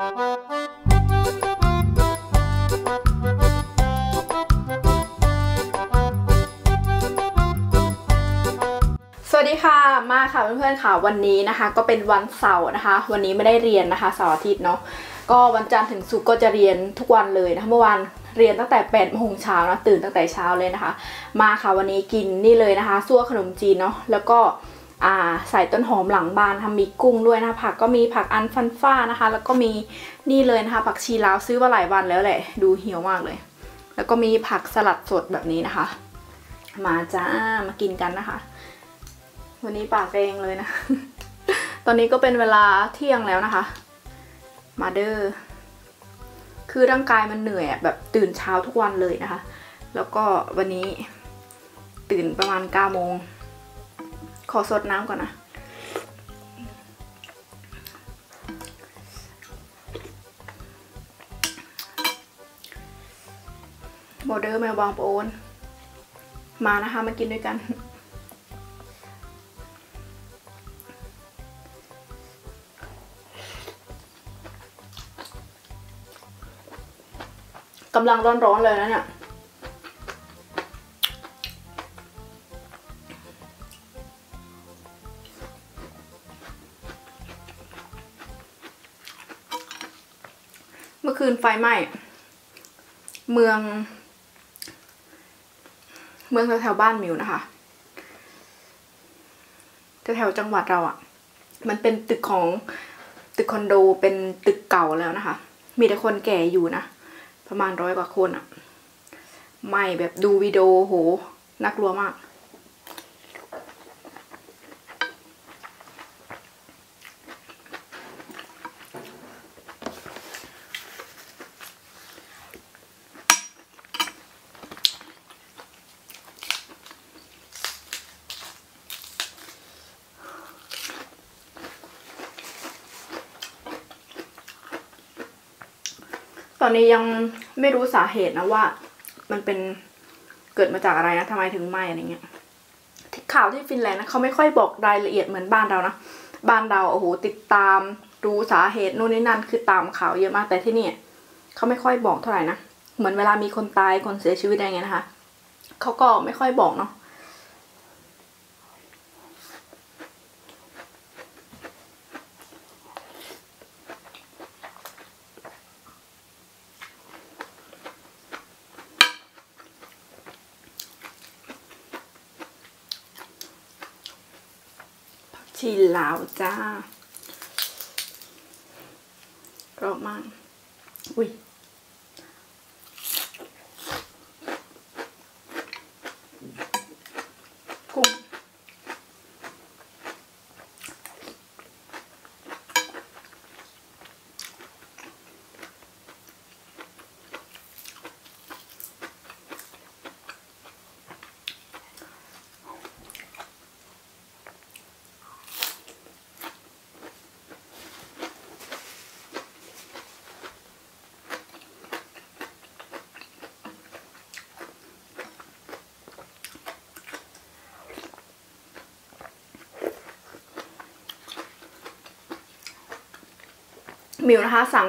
สวัสดีค่ะมาค่ะเพื่อนๆค่ะวันนี้นะคะ ก็เป็นวันเสาร์นะคะ วันนี้ไม่ได้เรียนนะคะเสาร์อาทิตย์เนาะก็วันจันทร์ถึงศุกร์ก็จะเรียนทุกวันเลยนะคะเมื่อวานเรียนตั้งแต่8ปดโมงเช้านะตื่นตั้งแต่เช้าเลยนะคะ มาค่ะวันนี้กินนี่เลยนะคะซั่วขนมจีนเนาะแล้วก็ ใส่ต้นหอมหลังบานทำมีกุ้งด้วยนะผักก็มีผักอันฟันฟ้านะคะ แล้วก็มีนี่เลยนะคะ ผักชีลาวซื้อมาหลายวันแล้วแหละ ดูเหี่ยวมากเลย แล้วก็มีผักสลัดสดแบบนี้นะคะ มาจ้ามากินกันนะคะ วันนี้ปากแดงเลยนะ ตอนนี้ก็เป็นเวลาเที่ยงแล้วนะคะ มาเดอร์คือร่างกายมันเหนื่อยแบบตื่นเช้าทุกวันเลยนะคะ แล้วก็วันนี้ตื่นประมาณ9โมง ขอสดน้ำก่อนนะ โมเดอร์แมวบางโอนมานะคะ มากินด้วยกัน กำลังร้อนๆเลยนะเนี่ย ไฟไหม้เมือง เมืองแถวๆบ้านมิวนะคะแถวๆจังหวัดเราอะ่ะ มันเป็นตึกของตึกคอนโดเป็นตึกเก่าแล้วนะคะ มีแต่คนแก่อยู่นะ ประมาณร้อยกว่าคนอะ่ะ ไม่แบบดูวิดีโอโหน่ากลัวมาก ตอนนี้ยังไม่รู้สาเหตุนะว่า มันเป็นเกิดมาจากอะไรนะทำไมถึงไหม้อะไรเงี้ยที่ข่าวที่ฟินแลนด์นะเขาไม่ค่อยบอกรายละเอียดเหมือนบ้านเรานะบ้านเราโอ้โหติดตามรู้สาเหตุนู่นนี่นั่นคือตามข่าวเยอะมากแต่ที่นี่เขาไม่ค่อยบอกเท่าไหร่นะเหมือนเวลามีคนตายคนเสียชีวิตอะไรเงี้ยนะคะเขาก็ไม่ค่อยบอกเนาะ ผักชี ลาวจ้ากรอบมาก อุ้ย มิวนะคะ สั่ง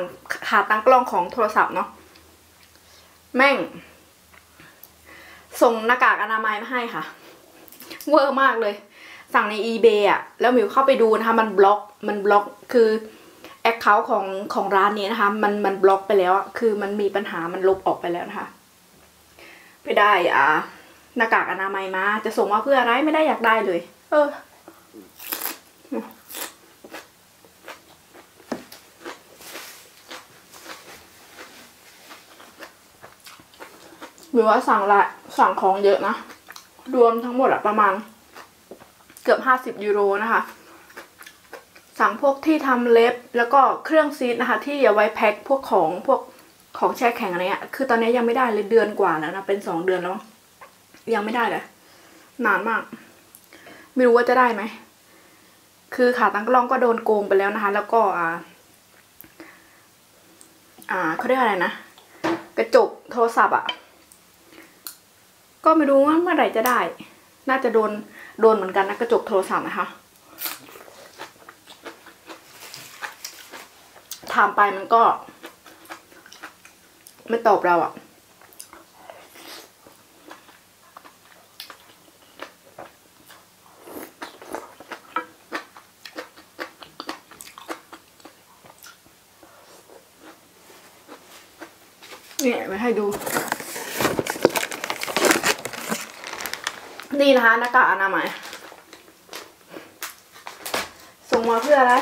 ขาตั้งกล้องของโทรศัพท์เนาะแม่ง ส่งหน้ากากอนามัยมาให้ค่ะ เวอร์มากเลย สั่งใน eBay อะแล้วมิวเข้าไปดูนะคะ มันบล็อกมันบล็อกคือ account ของของร้านนี้นะคะ มันมันบล็อกไปแล้วคือมันมีปัญหามันลบออกไปแล้วนะคะ ไปได้อ่าหน้ากากอนามัยมา จะส่งมาเพื่ออะไรไม่ได้อยากได้เลย เออ หรือว่าสั่งละสั่งของเยอะนะ รวมทั้งหมดอะประมาณ เกือบห้าสิบยูโรนะคะ สั่งพวกที่ทำเล็บแล้วก็เครื่องซีดนะคะ ที่เอาไว้แพ็คพวกของพวกของแช่แข็งอะไรเงี้ย คือตอนนี้ยังไม่ได้เลยเดือนกว่าแล้วนะ เป็นสองเดือนแล้ว ยังไม่ได้เลย นานมาก ไม่รู้ว่าจะได้ไหม คือขาตั้งกล้องก็โดนโกงไปแล้วนะคะ แล้วก็อ่า อ่าเขาเรียกอะไรนะ กระจกโทรศัพท์อะ ก็ไม่รู้ว่าเมื่อไหร่จะได้ น่าจะโดนโดนเหมือนกันนะกระจกโทรศัพท์นะคะทามไปมันก็ไม่ตอบเราอะ่ะเนี่ยมาให้ดู นี่นะคะหน้ากากอนามัยส่งมาเพื่ออะไร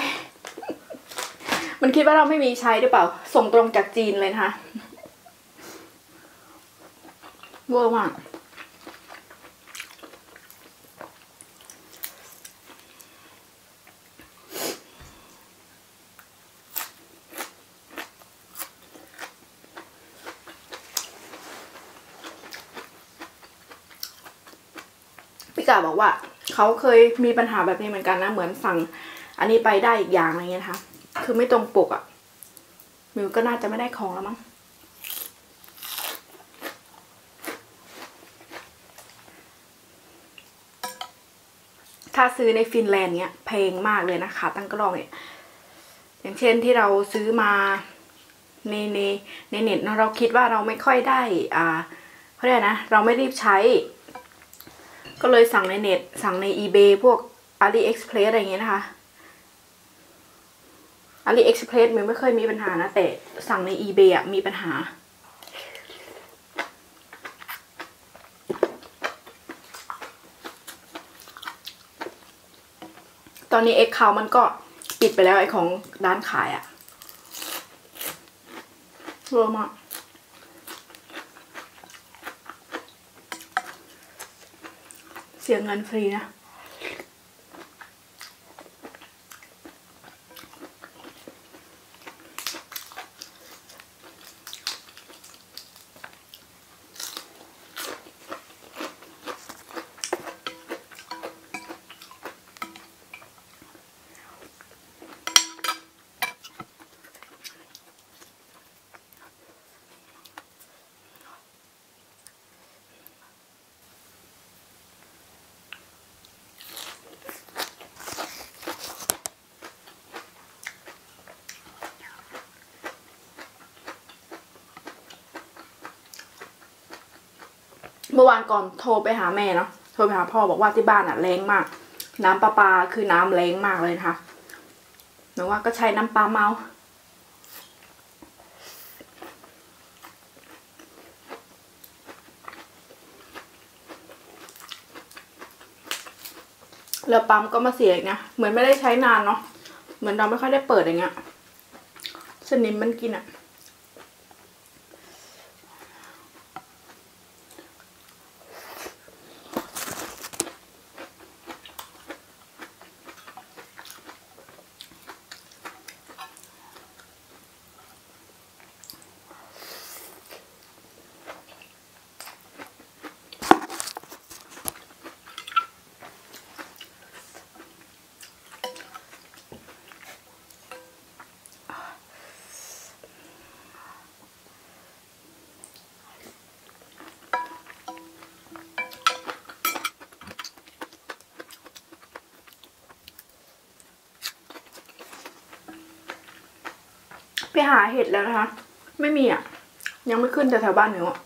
มันคิดว่าเราไม่มีใช้หรือเปล่า ส่งตรงจากจีนเลยนะคะเวอร์มาก พี่กาบอกว่าเขาเคยมีปัญหาแบบนี้เหมือนกันนะ เหมือนสั่ง อันนี้ไปได้อีกอย่างอะไรเงี้ยนะคะคือไม่ตรงปกอะ่ะมิวก็น่าจะไม่ได้ของแล้วมั้งถ้าซื้อในฟินแลนด์เนี้ยแพงมากเลยนะคะ ตั้งกล้องเนี่ยอย่างเช่นที่เราซื้อมาในในในเน็ตเราคิดว่าเราไม่ค่อยได้ อ่าเขาเรียกนะ เราไม่รีบใช้ ก็เลยสั่งในเน็ต สั่งใน eBay พวก AliExpress อะไรอย่างเงี้ยนะคะ AliExpress มันไม่เคยมีปัญหานะ แต่สั่งใน eBay อะมีปัญหา ตอนนี้ X เขามันก็ปิดไปแล้วไอของร้านขายอะเวอร์มาก เสียเงินฟรีนะ มื่อวานก่อนโทรไปหาแม่เนาะโทรไปหาพ่อบอกว่าที่บ้านอะแรงมาก น้ำประปาคือน้ำแรงมากเลยนะคะหนูว่าก็ใช้น้ำปลาเมาแล้วปั๊มก็มาเสียอีกนะ เหมือนไม่ได้ใช้นานเนาะ เหมือนเราไม่ค่อยได้เปิดอย่างเงี้ย สนิมมันกินอะ ไปหาเห็ดแล้วนะคะ ไม่มีอะ ยังไม่ขึ้นแต่แถวบ้านหนูอะ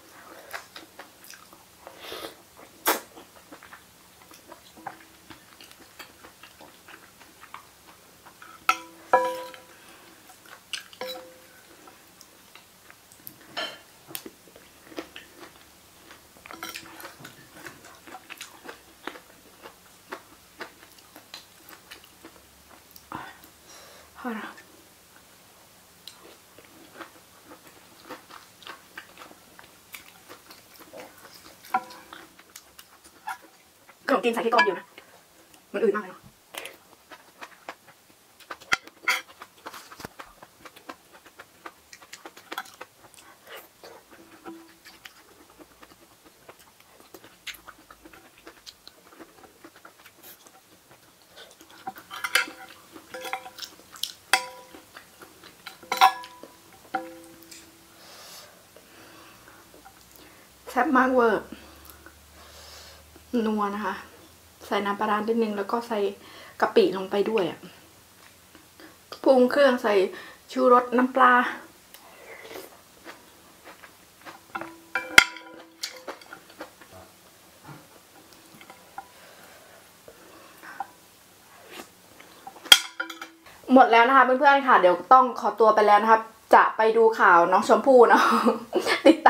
พอละขนมจีนใส่แค่ก้อนเดียวนะ มันอืดมากเลยเนาะแซ่บมากเวอร์นัวนะคะ ใส่น้ำปลาร้านิดนึงแล้วก็ใส่กะปิลงไปด้วยอะปรุงเครื่องใส่ชูรสน้ำปลา หมดแล้วนะคะเพื่อนๆค่ะ เดี๋ยวต้องขอตัวไปแล้วนะครับ จะไปดูข่าวน้องชมพู่เนาะ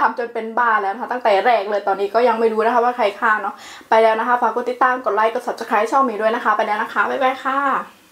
ติดตามจนเป็นบ้าแล้วนะคะตั้งแต่แรกเลยตอนนี้ก็ยังไม่รู้นะคะว่าใครฆ่าเนาะไปแล้วนะคะฝากกดติดตามกดไลค์กด subscribe ช่องมีด้วยนะคะ ไปแล้วนะคะบ๊ายบายค่ะ